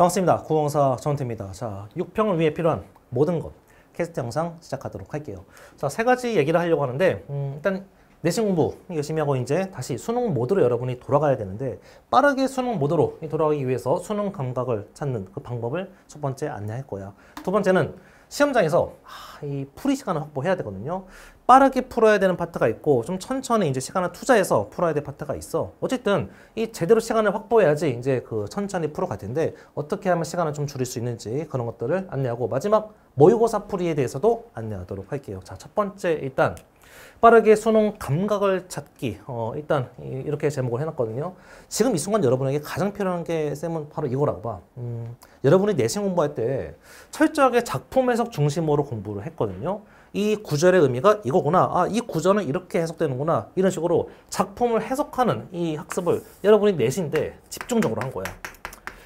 반갑습니다. 구공사 전태입니다. 자, 6평을 위해 필요한 모든 것 캐스트 영상 시작하도록 할게요. 자, 세 가지 얘기를 하려고 하는데 음, 일단 내신 공부 열심히 하고 이제 다시 수능 모드로 여러분이 돌아가야 되는데 빠르게 수능 모드로 돌아가기 위해서 수능 감각을 찾는 그 방법을 첫 번째 안내할 거야. 두 번째는 시험장에서 아, 이 풀이 시간을 확보해야 되거든요. 빠르게 풀어야 되는 파트가 있고 좀 천천히 이제 시간을 투자해서 풀어야 될 파트가 있어. 어쨌든 이 제대로 시간을 확보해야지 이제 그 천천히 풀어갈 텐데 어떻게 하면 시간을 좀 줄일 수 있는지 그런 것들을 안내하고 마지막 모의고사 풀이에 대해서도 안내하도록 할게요. 자, 첫 번째 일단 빠르게 수능 감각을 찾기. 어, 일단 이렇게 제목을 해놨거든요. 지금 이 순간 여러분에게 가장 필요한 게 쌤은 바로 이거라고 봐. 음, 여러분이 내신 공부할 때 철저하게 작품 해석 중심으로 공부를 했거든요. 이 구절의 의미가 이거구나. 아, 이 구절은 이렇게 해석되는구나. 이런 식으로 작품을 해석하는 이 학습을 여러분이 내신데 집중적으로 한 거야.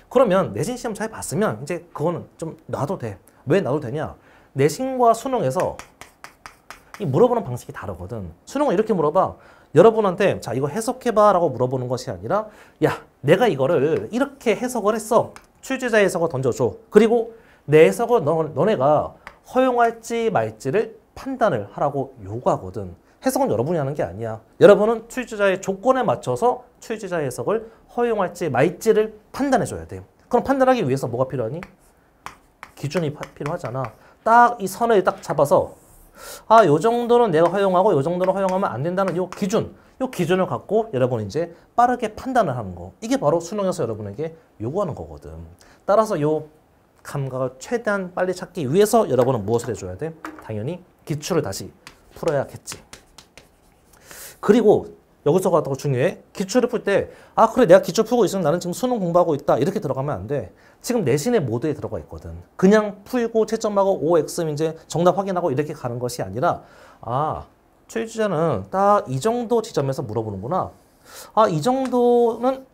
그러면 내신 시험 잘 봤으면 이제 그거는 좀 놔도 돼. 왜 놔도 되냐? 내신과 수능에서 이 물어보는 방식이 다르거든. 수능은 이렇게 물어봐. 여러분한테 자 이거 해석해봐 라고 물어보는 것이 아니라 야 내가 이거를 이렇게 해석을 했어. 출제자 해석을 던져줘. 그리고 내 해석을 너, 너네가 허용할지 말지를 판단을 하라고 요구하거든. 해석은 여러분이 하는 게 아니야. 여러분은 출제자의 조건에 맞춰서 출제자 해석을 허용할지 말지를 판단해 줘야 돼. 그럼 판단하기 위해서 뭐가 필요하니? 기준이 필요하잖아. 딱 이 선을 딱 잡아서 아, 요 정도는 내가 허용하고 요 정도는 허용하면 안 된다는 요 기준, 요 기준을 갖고 여러분 이제 빠르게 판단을 하는 거. 이게 바로 수능에서 여러분에게 요구하는 거거든. 따라서 요 감각을 최대한 빨리 찾기 위해서 여러분은 무엇을 해줘야 돼? 당연히 기출을 다시 풀어야겠지. 그리고 여기서가 더 중요해. 기출을 풀 때, 아, 그래, 내가 기출 풀고 있으면 나는 지금 수능 공부하고 있다. 이렇게 들어가면 안 돼. 지금 내신의 모드에 들어가 있거든. 그냥 풀고 채점하고 OX 이제 정답 확인하고 이렇게 가는 것이 아니라, 아, 최주자는 딱 이 정도 지점에서 물어보는구나. 아, 이 정도는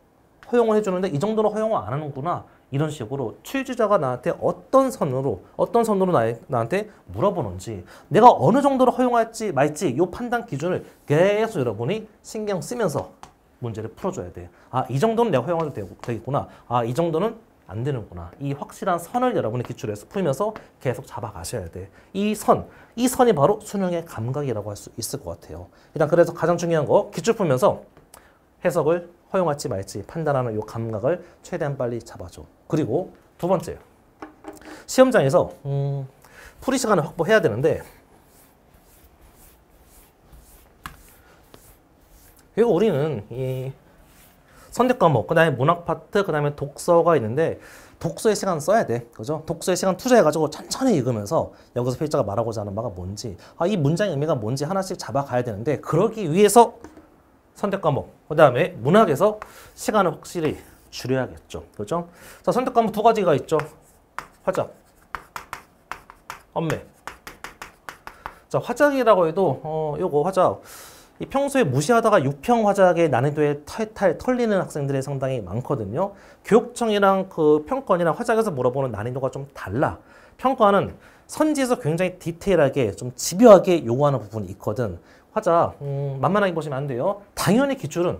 허용을 해주는데 이 정도는 허용을 안 하는구나. 이런 식으로 출제자가 나한테 어떤 선으로 어떤 선으로 나, 나한테 물어보는지 내가 어느 정도로 허용할지 말지 이 판단 기준을 계속 여러분이 신경 쓰면서 문제를 풀어줘야 돼. 아, 이 정도는 내가 허용해도 되겠구나. 아, 이 정도는 안 되는구나. 이 확실한 선을 여러분의 기출에서 풀면서 계속 잡아가셔야 돼. 이 선, 이 선이 바로 수능의 감각이라고 할 수 있을 것 같아요. 일단 그래서 가장 중요한 거 기출 풀면서 해석을 허용할지 말지 판단하는 이 감각을 최대한 빨리 잡아줘. 그리고 두 번째, 시험장에서 음, 풀이 시간을 확보해야 되는데 그리고 우리는 이 선택 과목, 그 다음에 문학 파트, 그 다음에 독서가 있는데 독서의 시간 써야 돼. 그죠? 독서의 시간 투자해가지고 천천히 읽으면서 여기서 필자가 말하고자 하는 바가 뭔지, 아, 이 문장의 의미가 뭔지 하나씩 잡아가야 되는데 그러기 위해서 선택 과목, 그 다음에 문학에서 시간을 확실히 줄여야겠죠. 그죠? 자, 선택 과목 두 가지가 있죠. 화작, 엄매. 자, 화작이라고 해도, 어, 요거 화작. 이 평소에 무시하다가 6평 화작의 난이도에 탈탈 털리는 학생들이 상당히 많거든요. 교육청이랑 그 평권이랑 화작에서 물어보는 난이도가 좀 달라. 평가는 선지에서 굉장히 디테일하게 좀 집요하게 요구하는 부분이 있거든. 화자 음, 만만하게 보시면 안 돼요. 당연히 기출은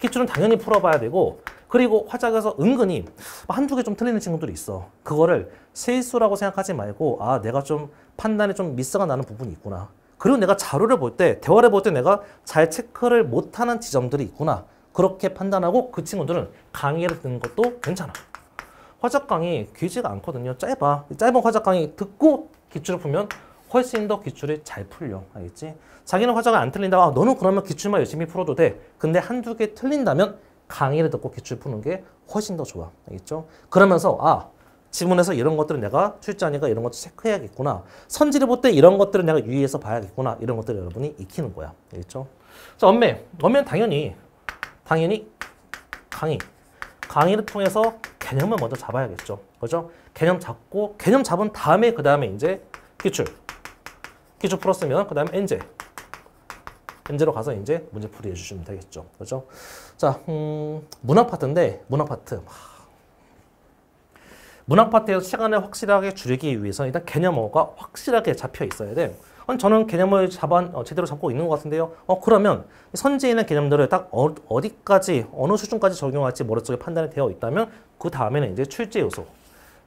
기출은 당연히 풀어봐야 되고 그리고 화작에서 은근히 한두 개 좀 틀리는 친구들이 있어. 그거를 실수라고 생각하지 말고 아 내가 좀 판단에 좀 미스가 나는 부분이 있구나. 그리고 내가 자료를 볼 때 대화를 볼 때 내가 잘 체크를 못하는 지점들이 있구나. 그렇게 판단하고 그 친구들은 강의를 듣는 것도 괜찮아. 화작 강의 길지가 않거든요. 짧아. 짧은 화작 강의 듣고 기출을 풀면 훨씬 더 기출이 잘 풀려. 알겠지? 자기는 화작을 안 틀린다. 아, 너는 그러면 기출만 열심히 풀어도 돼. 근데 한두 개 틀린다면 강의를 듣고 기출 푸는 게 훨씬 더 좋아. 알겠죠? 그러면서 아, 지문에서 이런 것들은 내가 출제하니까 이런 것도 체크해야겠구나. 선지를 볼 때 이런 것들은 내가 유의해서 봐야겠구나. 이런 것들을 여러분이 익히는 거야. 알겠죠? 자, 엄매. 엄매는 당연히 당연히 강의. 강의를 통해서 개념을 먼저 잡아야겠죠. 그죠? 개념 잡고 개념 잡은 다음에 그 다음에 이제 기출. 기출 풀었으면 그 다음에 엔제. 엔제로 가서 이제 문제 풀이 해주시면 되겠죠. 그죠? 자, 음, 문학 파트인데 문학 파트. 문학 파트에서 시간을 확실하게 줄이기 위해서 일단 개념어가 확실하게 잡혀 있어야 돼. 저는 개념을 잡아 어, 제대로 잡고 있는 것 같은데요. 어 그러면 선지에 있는 개념들을 딱 어, 어디까지 어느 수준까지 적용할지 머릿속에 판단이 되어 있다면 그 다음에는 이제 출제 요소.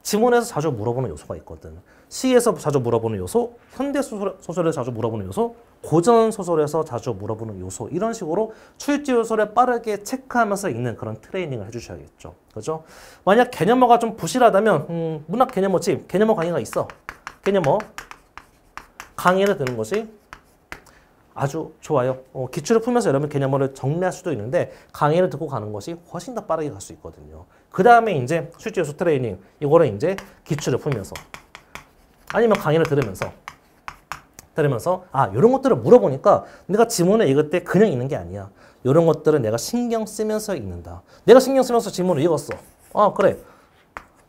지문에서 자주 물어보는 요소가 있거든. 시에서 자주 물어보는 요소, 현대 소설, 소설에서 자주 물어보는 요소, 고전 소설에서 자주 물어보는 요소 이런 식으로 출제 요소를 빠르게 체크하면서 읽는 그런 트레이닝을 해주셔야겠죠. 그죠? 만약 개념어가 좀 부실하다면 음, 문학 개념어 집 개념어 강의가 있어. 개념어 강의를 듣는 것이 아주 좋아요. 어, 기출을 풀면서 여러분 개념어를 정리할 수도 있는데 강의를 듣고 가는 것이 훨씬 더 빠르게 갈 수 있거든요. 그 다음에 이제 실제 요소 트레이닝 이거를 이제 기출을 풀면서 아니면 강의를 들으면서 들으면서 아 이런 것들을 물어보니까 내가 지문을 읽을 때 그냥 읽는 게 아니야. 이런 것들은 내가 신경 쓰면서 읽는다. 내가 신경 쓰면서 지문을 읽었어. 아 그래.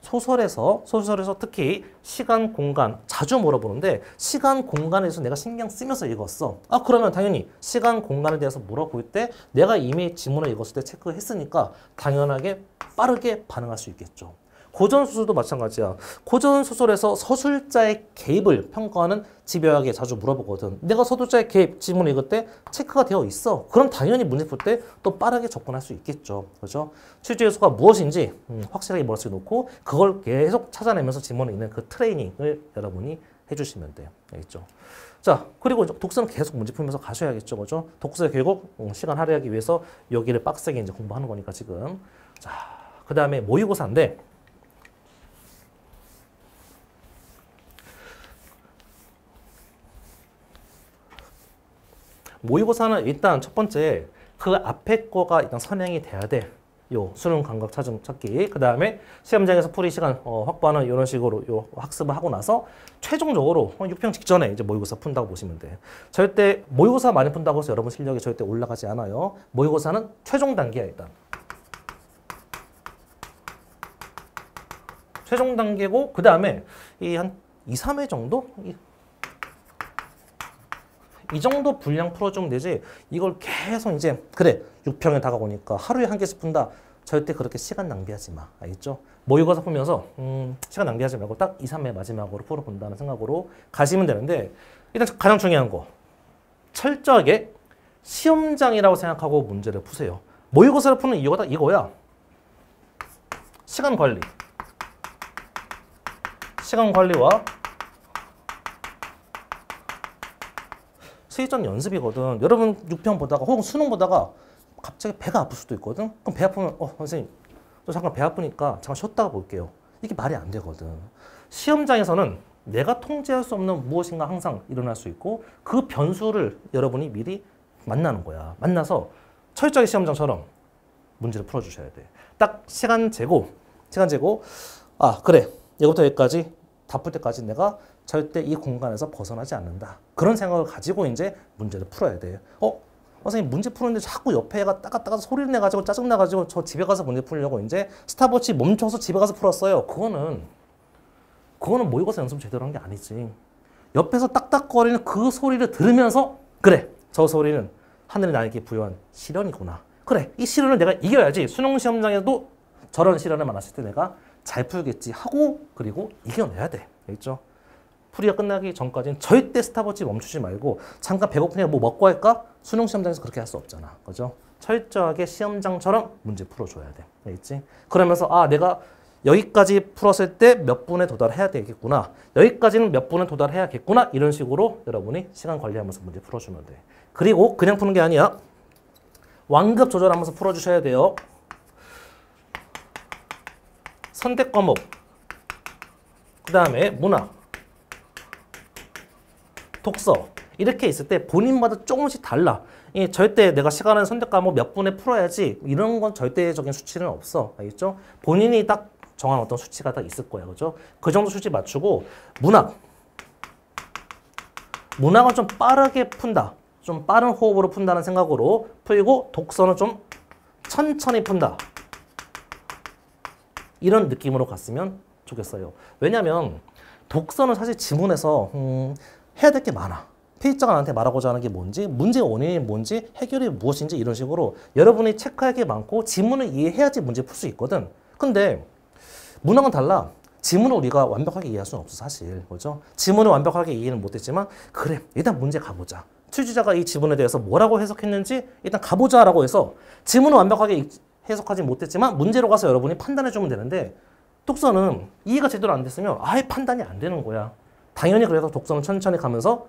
소설에서 소설에서 특히 시간 공간 자주 물어보는데 시간 공간에 서 내가 신경 쓰면서 읽었어. 아 그러면 당연히 시간 공간에 대해서 물어볼 때 내가 이미 지문을 읽었을 때 체크했으니까 당연하게 빠르게 반응할 수 있겠죠. 고전 소설도 마찬가지야. 고전 소설에서 서술자의 개입을 평가하는 집요하게 자주 물어보거든. 내가 서술자의 개입 지문을 읽을 때 체크가 되어 있어. 그럼 당연히 문제 풀 때 또 빠르게 접근할 수 있겠죠. 그죠? 출제 요소가 무엇인지 음, 확실하게 머릿속에 놓고 그걸 계속 찾아내면서 지문을 읽는 그 트레이닝을 여러분이 해주시면 돼요. 알겠죠? 자, 그리고 독서는 계속 문제 풀면서 가셔야겠죠. 그죠? 독서 결국 음, 시간 할애하기 위해서 여기를 빡세게 이제 공부하는 거니까 지금. 자, 그 다음에 모의고사인데 모의고사는 일단 첫 번째 그 앞에 거가 일단 선행이 돼야 돼. 요 수능 감각 찾기. 그 다음에 시험장에서 풀이 시간 어, 확보하는 이런 식으로 요 학습을 하고 나서 최종적으로 6평 직전에 이제 모의고사 푼다고 보시면 돼. 절대 모의고사 많이 푼다고 해서 여러분 실력이 절대 올라가지 않아요. 모의고사는 최종 단계야 일단. 최종 단계고 그 다음에 이 한 2, 3회 정도 이 정도 분량 풀어주면 되지. 이걸 계속 이제 그래 6평에 다가오니까 하루에 한 개씩 푼다. 절대 그렇게 시간 낭비하지 마. 알겠죠? 모의고사 풀면서 음, 시간 낭비하지 말고 딱 2, 3회 마지막으로 풀어본다는 생각으로 가시면 되는데 일단 가장 중요한 거. 철저하게 시험장이라고 생각하고 문제를 푸세요. 모의고사를 푸는 이유가 딱 이거야. 시간 관리. 시간 관리와 세전 연습이거든. 여러분 6편 보다가 혹은 수능 보다가 갑자기 배가 아플 수도 있거든. 그럼 배 아프면 어 선생님 또 잠깐 배 아프니까 잠깐 쉬었다가 볼게요. 이게 말이 안 되거든. 시험장에서는 내가 통제할 수 없는 무엇인가 항상 일어날 수 있고 그 변수를 여러분이 미리 만나는 거야. 만나서 철저하게 시험장처럼 문제를 풀어주셔야 돼. 딱 시간 재고, 시간 재고, 아 그래 여기부터 여기까지 다 풀 때까지 내가 절대 이 공간에서 벗어나지 않는다. 그런 생각을 가지고 이제 문제를 풀어야 돼요. 어? 선생님 문제 푸는데 자꾸 옆에 가 따가따가 소리를 내가지고 짜증나가지고 저 집에 가서 문제 풀려고 이제 스타버치 멈춰서 집에 가서 풀었어요. 그거는 그거는 모의고사 연습 제대로 한 게 아니지. 옆에서 딱딱거리는 그 소리를 들으면서 그래 저 소리는 하늘이 나에게 부여한 시련이구나. 그래 이 시련을 내가 이겨야지 수능 시험장에도 저런 시련을 만났을 때 내가 잘 풀겠지 하고 그리고 이겨내야 돼. 알겠죠? 풀이가 끝나기 전까지는 절대 스타버치 멈추지 말고 잠깐 배고프니까 뭐 먹고 할까? 수능 시험장에서 그렇게 할 수 없잖아. 그죠? 철저하게 시험장처럼 문제 풀어줘야 돼. 알겠지? 그러면서 아 내가 여기까지 풀었을 때 몇 분에 도달해야 되겠구나. 여기까지는 몇 분에 도달해야겠구나. 이런 식으로 여러분이 시간 관리하면서 문제 풀어주면 돼. 그리고 그냥 푸는 게 아니야. 완급 조절하면서 풀어주셔야 돼요. 선택 과목, 그 다음에 문학, 독서 이렇게 있을 때 본인마다 조금씩 달라. 이 절대 내가 시간을 선택 과목 몇 분에 풀어야지 이런 건 절대적인 수치는 없어. 알겠죠? 본인이 딱 정한 어떤 수치가 딱 있을 거예요. 그죠? 그 정도 수치 맞추고 문학. 문학은 좀 빠르게 푼다. 좀 빠른 호흡으로 푼다는 생각으로 풀고 독서는 좀 천천히 푼다. 이런 느낌으로 갔으면 좋겠어요. 왜냐하면 독서는 사실 지문에서 음, 해야 될 게 많아. 페이지가 나한테 말하고자 하는 게 뭔지, 문제의 원인이 뭔지, 해결이 무엇인지 이런 식으로 여러분이 체크할 게 많고 지문을 이해해야지 문제 풀 수 있거든. 근데 문항은 달라. 지문을 우리가 완벽하게 이해할 수는 없어 사실 그죠? 지문을 완벽하게 이해는 못했지만 그래 일단 문제 가보자. 취지자가 이 지문에 대해서 뭐라고 해석했는지 일단 가보자 라고 해서 지문을 완벽하게 해석하지 못했지만 문제로 가서 여러분이 판단해 주면 되는데 독서는 이해가 제대로 안 됐으면 아예 판단이 안 되는 거야. 당연히 그래서 독서는 천천히 가면서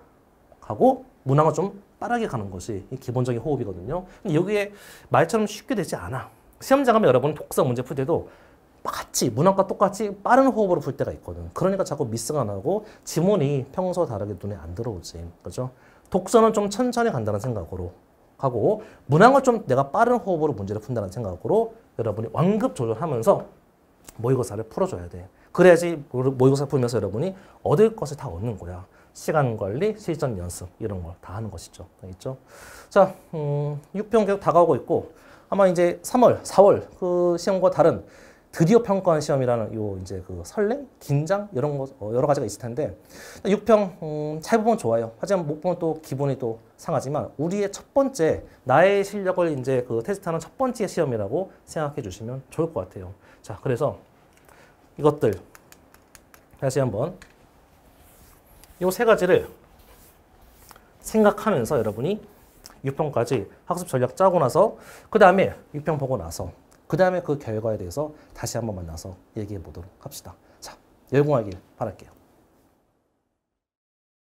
가고 문항은 좀 빠르게 가는 것이 이 기본적인 호흡이거든요. 근데 여기에 말처럼 쉽게 되지 않아. 시험장 가면 여러분 독서 문제 풀 때도 같이 문항과 똑같이 빠른 호흡으로 풀 때가 있거든. 그러니까 자꾸 미스가 나고 지문이 평소 다르게 눈에 안 들어오지. 그죠? 독서는 좀 천천히 간다는 생각으로 하고 문항을 좀 내가 빠른 호흡으로 문제를 푼다는 생각으로 여러분이 완급 조절하면서 모의고사를 풀어줘야 돼. 그래야지 모의고사 풀면서 여러분이 얻을 것을 다 얻는 거야. 시간 관리, 실전 연습 이런 걸 다 하는 것이죠. 알겠죠? 자, 음, 6평 계속 다가오고 있고 아마 이제 3월, 4월 그 시험과 다른 드디어 평가원 시험이라는 요 이제 그 설렘, 긴장 이런 거 어, 여러 가지가 있을 텐데 6평 음, 잘 보면 좋아요. 하지만 못 보면 또 기분이 또 상하지만 우리의 첫 번째 나의 실력을 이제 그 테스트하는 첫 번째 시험이라고 생각해 주시면 좋을 것 같아요. 자, 그래서 이것들 다시 한번 요세 가지를 생각하면서 여러분이 6평까지 학습 전략 짜고 나서 그 다음에 6평 보고 나서 그 다음에 그 결과에 대해서 다시 한번 만나서 얘기해 보도록 합시다. 자, 열공하길 바랄게요.